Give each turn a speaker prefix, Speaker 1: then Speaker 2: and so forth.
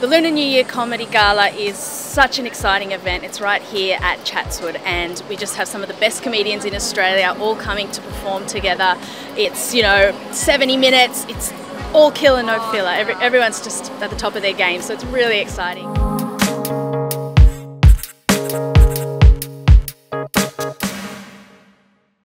Speaker 1: The Lunar New Year Comedy Gala is such an exciting event. It's right here at Chatswood, and we just have some of the best comedians in Australia all coming to perform together. It's, you know, 70 minutes, it's all killer, no filler. Every, everyone's just at the top of their game, so it's really exciting.